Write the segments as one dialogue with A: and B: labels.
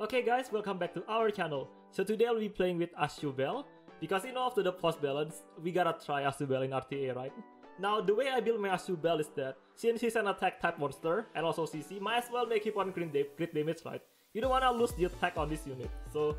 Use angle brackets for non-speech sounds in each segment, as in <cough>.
A: Okay guys, welcome back to our channel. So today I'll be playing with Aschubel, because you know after the post balance, we gotta try Aschubel in RTA, right? Now the way I build my Aschubel is that, since he's an attack type monster, and also CC, might as well make him one crit, da crit damage, right? You don't wanna lose the attack on this unit, so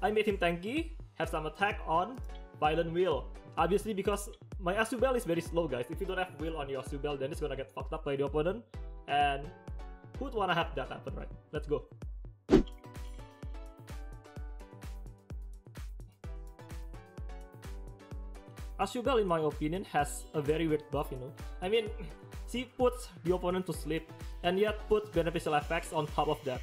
A: I made him tanky, have some attack on Violent Wheel. Obviously because my Aschubel is very slow guys, if you don't have Wheel on your Aschubel then it's gonna get fucked up by the opponent, and who'd wanna have that happen, right? Let's go. Aschubel, in my opinion, has a very weird buff, you know. I mean, <laughs> she puts the opponent to sleep, and yet puts beneficial effects on top of that.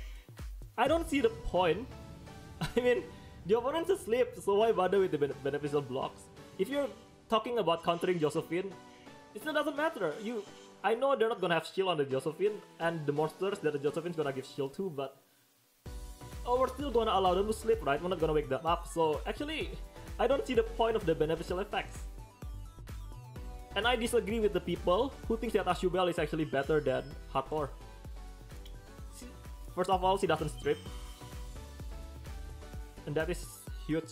A: I don't see the point. <laughs> I mean, the opponent's asleep, so why bother with the beneficial blocks? If you're talking about countering Josephine, it still doesn't matter. You, I know they're not gonna have shield on the Josephine, and the monsters that the Josephine's gonna give shield to, but... Oh, we're still gonna allow them to sleep, right? We're not gonna wake them up, so actually, I don't see the point of the beneficial effects. And I disagree with the people who think that Aschubel is actually better than Hathor. First of all, she doesn't strip. And that is huge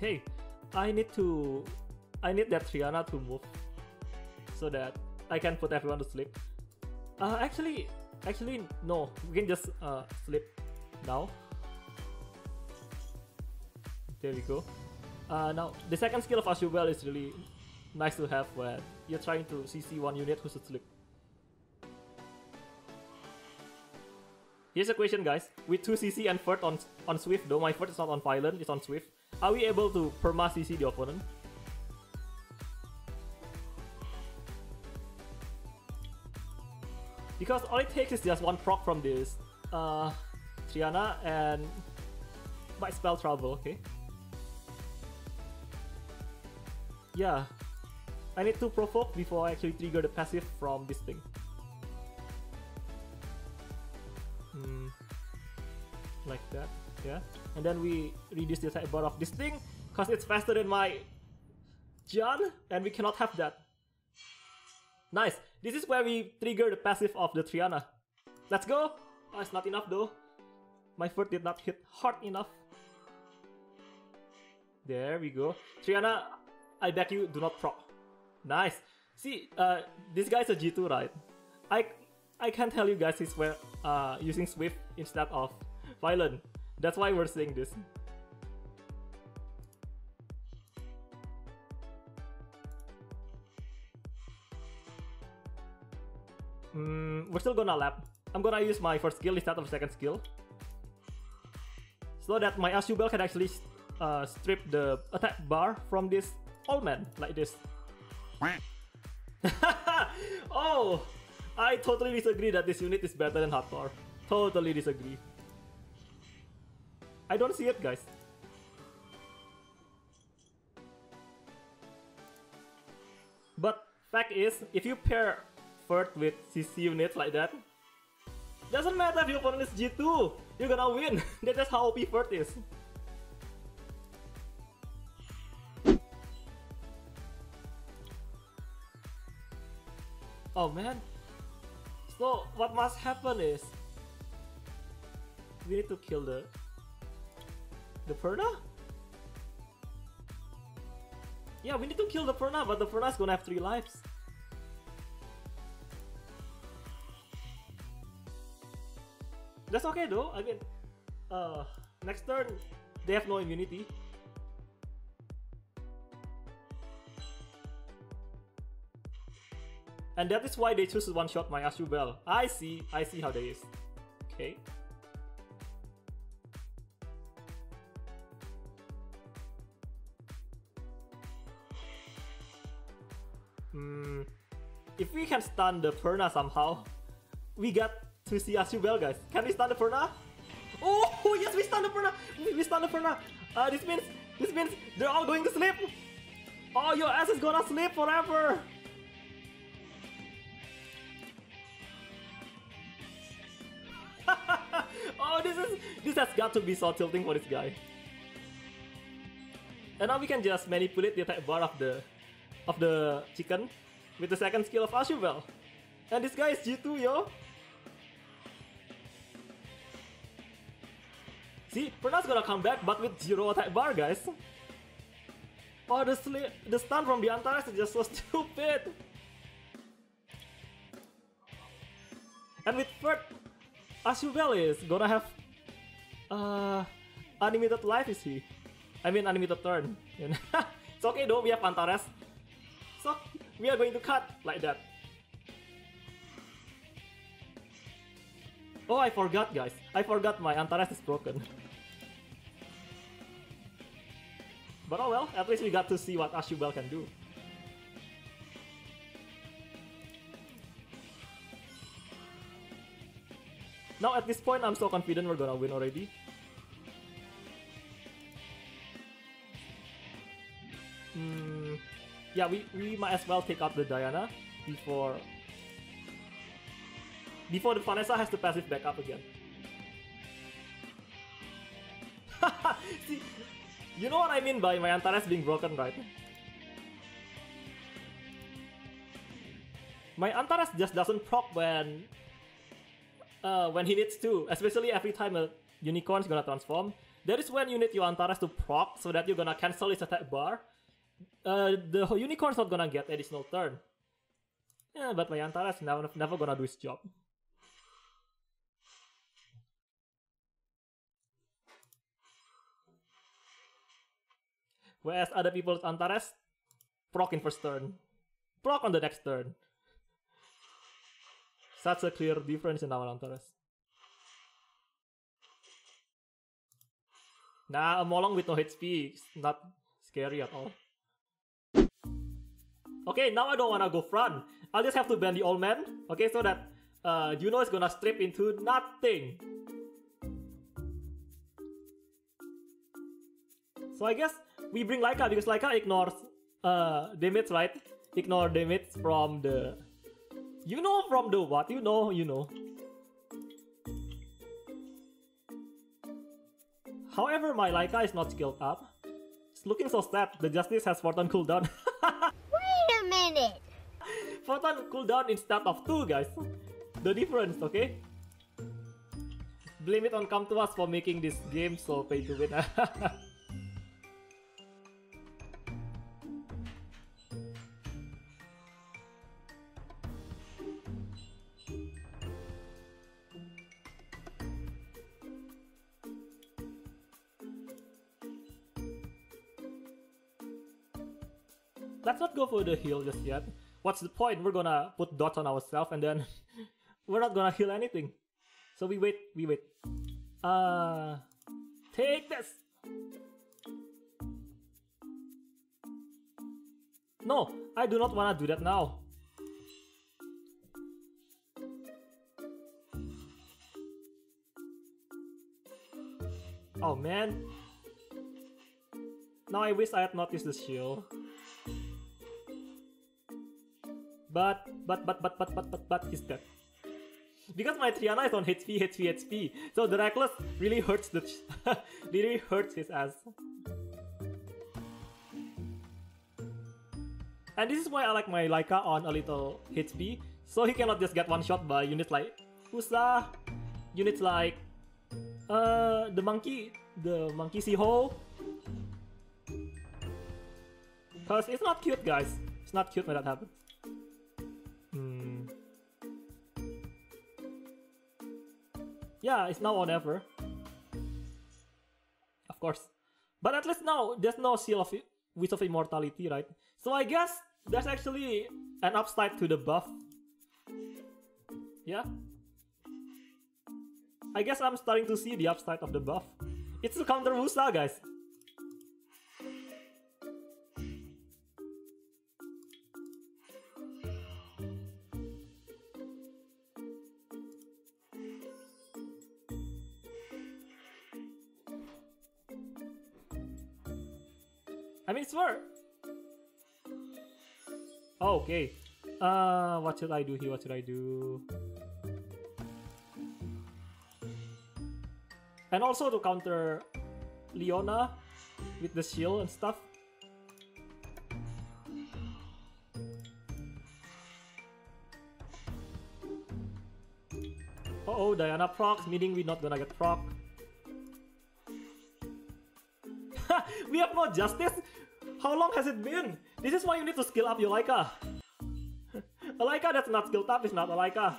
A: hey, I need to, I need that Triana to move so that I can put everyone to sleep. Uh, actually, actually, no, we can just uh, sleep now. There we go. Uh, now, the second skill of Aschubel is really nice to have when you're trying to CC one unit who's asleep. Here's a question guys, with 2 CC and Furt on, on Swift though, my Furt is not on Violent, it's on Swift. Are we able to perma CC the opponent? Because all it takes is just one proc from this uh, Triana and might spell trouble, okay? Yeah, I need to provoke before I actually trigger the passive from this thing. Hmm, like that yeah? And then we reduce the attack bar of this thing because it's faster than my John and we cannot have that. Nice. This is where we trigger the passive of the Triana. Let's go. Oh, it's not enough though. My foot did not hit hard enough. There we go. Triana I beg you do not proc nice. See uh this guy's a G2 right? I I can tell you guys he's where uh using Swift instead of Violent that's why we're saying this. Mm, we're still gonna lap. I'm gonna use my first skill instead of second skill. So that my Aschubel can actually uh, strip the attack bar from this old man, like this. <laughs> oh! I totally disagree that this unit is better than Hathor. Totally disagree. I don't see it, guys. But fact is, if you pair Furt with CC units like that, doesn't matter if your opponent is G2, you're gonna win. <laughs> That's how OP Furt is. Oh man. So what must happen is we need to kill the the Perna? Yeah, we need to kill the Perna, but the Perna's gonna have 3 lives. That's okay though, I mean, uh, next turn, they have no immunity. And that is why they choose one-shot my Aschubel. I see, I see how they is. Okay. If we can stun the Perna somehow, we got to see Aschubel, guys. Can we stun the Perna? Oh, yes, we stun the Perna! We, stun the Perna! Uh, this means This means they're all going to sleep! Oh, your ass is gonna sleep forever! <laughs> oh, this is this has got to be so tilting for this guy. And now we can just manipulate the attack bar of the of the chicken with the second skill of Ashubel. And this guy is G2, yo! See, Perna's gonna come back, but with zero attack bar, guys. Oh, the, the stun from the Antares is just so <laughs> stupid! And with third, Ashubel is gonna have uh, unlimited life, is he? I mean unlimited turn. <laughs> it's okay though, we have Antares. We are going to cut like that. Oh, I forgot guys. I forgot my Antares is broken. <laughs> but oh well, at least we got to see what Aschubel can do. Now at this point, I'm so confident we're gonna win already. Hmm, yeah, we, we might as well take out the Diana before before the Vanessa has to passive back up again. <laughs> See, you know what I mean by my Antares being broken, right? My Antares just doesn't proc when uh, when he needs to, especially every time a unicorn is gonna transform. That is when you need your Antares to proc so that you're gonna cancel his attack bar. Uh, the unicorn's not gonna get additional turn. Yeah, but my Antares never, never gonna do his job. Whereas other people's Antares proc in first turn, proc on the next turn. Such a clear difference in our Antares. Nah, a Molong with no HP is not scary at all. Okay, now I don't wanna go front. I'll just have to ban the old man, okay, so that uh, Juno is gonna strip into nothing. So I guess we bring Laika because Laika ignores uh, damage, right? Ignore damage from the you know from the what? You know, you know. However, my Laika is not skilled up. It's looking so sad. The Justice has Photon cooldown. <laughs>
B: A minute!
A: Photon cooldown instead of 2, guys. The difference, okay? Blame it on Com2uS for making this game so pay to win. <laughs> let's not go for the heal just yet. What's the point? We're gonna put dots on ourselves and then <laughs> we're not gonna heal anything. So we wait, we wait. Uh, take this! No, I do not wanna do that now. Oh man. Now I wish I had not used the shield. But, but, but, but, but, but, but, but is that? Because my Triana is on HP, HP, HP, so the Reckless really hurts the <laughs> really hurts his ass. And this is why I like my Laika on a little HP, so he cannot just get one shot by units like Usa, units like uh the monkey, the monkey Seaho. Cause it's not cute, guys. It's not cute when that happens. Yeah, it's now or never. Of course. But at least now, there's no seal of Wish of Immortality, right? So I guess there's actually an upside to the buff. Yeah? I guess I'm starting to see the upside of the buff. It's to counter Musa, guys. I mean, swear. Oh, okay. Uh, what should I do here? What should I do? And also to counter Leona with the shield and stuff. Uh oh, Diana procs, meaning we're not gonna get proc. <laughs> we have no justice? How long has it been? This is why you need to skill up your Laika. a Laika <laughs> that's not skilled up is not a Laika.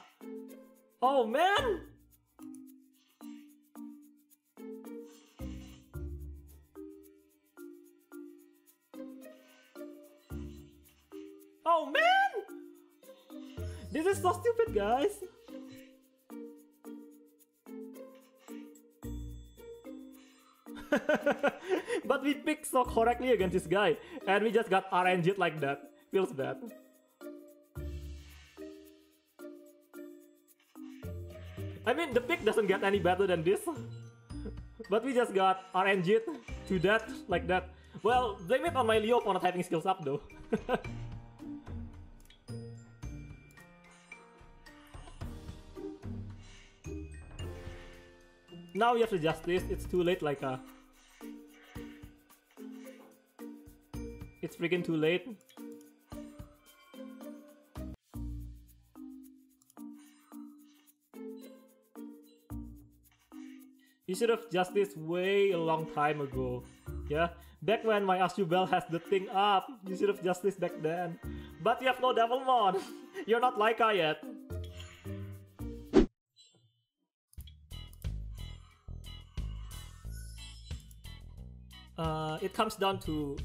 A: Oh man! Oh man! This is so stupid guys! <laughs> but we picked so correctly against this guy, and we just got RNG'd like that. Feels bad. I mean, the pick doesn't get any better than this. <laughs> but we just got RNG'd to that, like that. Well, blame it on my Leo for not having skills up though. <laughs> now you have to justice, it's too late like a... It's freaking too late. You should have just this way a long time ago. Yeah? Back when my Bell has the thing up, you should have just this back then. But you have no Devilmon! <laughs> You're not Laika yet. Uh, it comes down to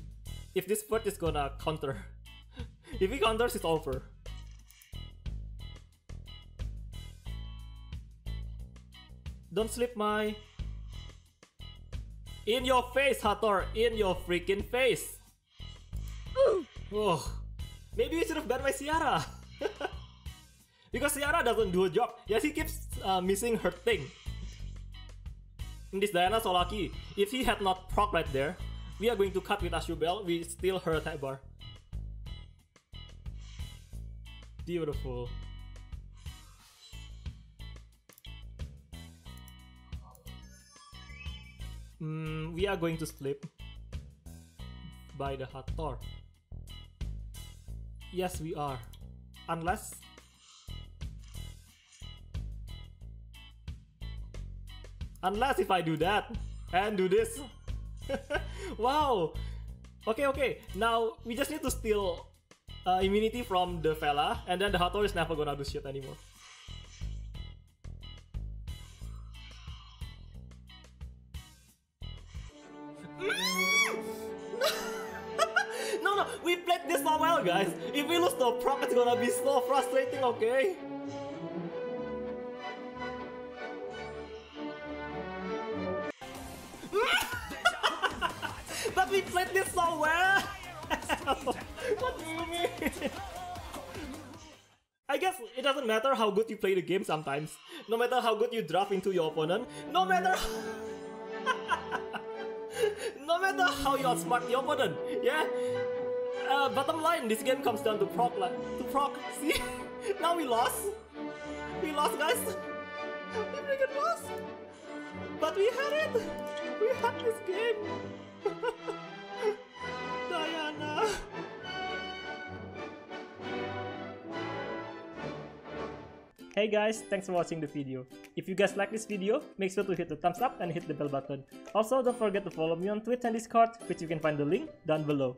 A: if this bird is gonna counter. <laughs> if he counters, it's over. Don't slip my... In your face, Hathor! In your freaking face! <gasps> oh, maybe we should have banned my Ciara! <laughs> because Ciara doesn't do a job. Yes, he keeps uh, missing her thing. In this Diana so lucky. If he had not proc right there, we are going to cut with Aschubel, we steal her attack bar. Beautiful. Mm, we are going to slip by the Hathor. Yes, we are. Unless... Unless if I do that and do this. <laughs> wow! Okay, okay. Now, we just need to steal uh, immunity from the fella, and then the Hathor is never gonna do shit anymore. <laughs> no, no, we played this so well, guys. If we lose the prop, it's gonna be so frustrating, okay? We played this so well! what do you mean? I guess it doesn't matter how good you play the game sometimes. No matter how good you draft into your opponent. No matter... <laughs> no matter how you outsmart your opponent. Yeah? Uh, bottom line, this game comes down to proc. Like, to proc. <laughs> See? now we lost. We lost, guys. We freaking lost. But we had it. We had this game. <laughs> Diana! Hey guys, thanks for watching the video. If you guys like this video, make sure to hit the thumbs up and hit the bell button. Also, don't forget to follow me on Twitch and Discord, which you can find the link down below.